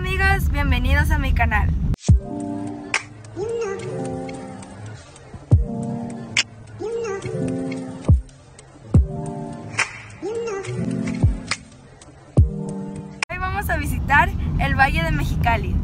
amigos, bienvenidos a mi canal. Hoy vamos a visitar el Valle de Mexicali.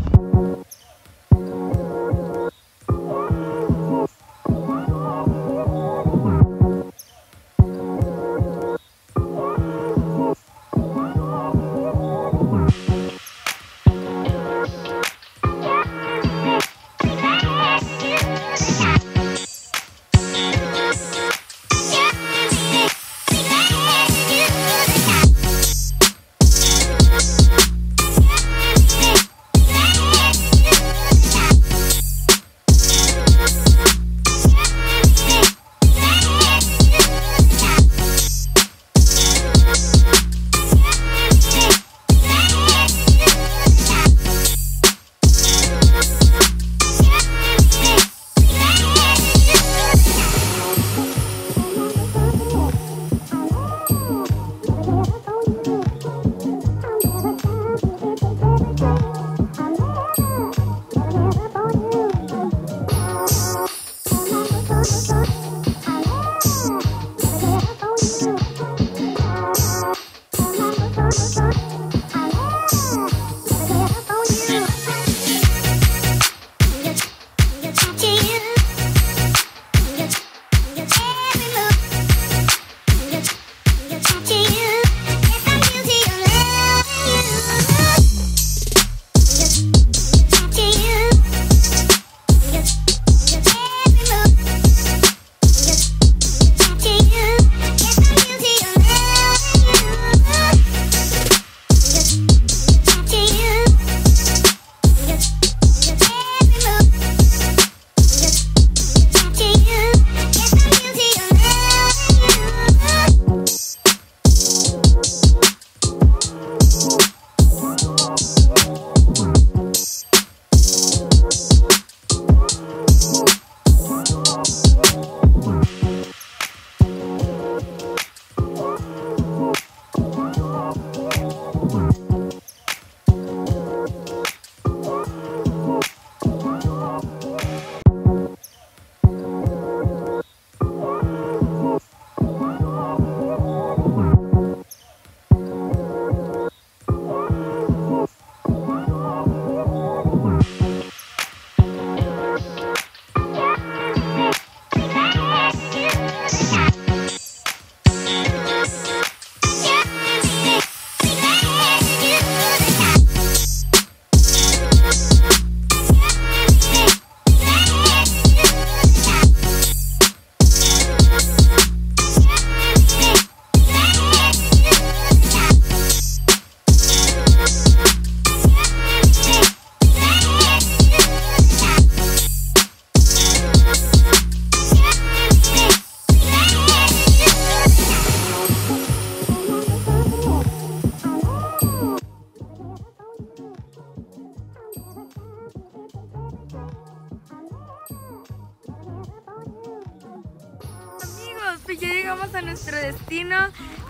Ya llegamos a nuestro destino.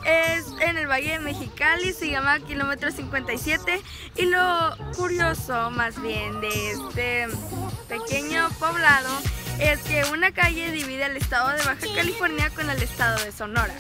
Es en el Valle de Mexicali, se llama Kilómetro 57. Y lo curioso, más bien, de este pequeño poblado es que una calle divide el estado de Baja California con el estado de Sonora.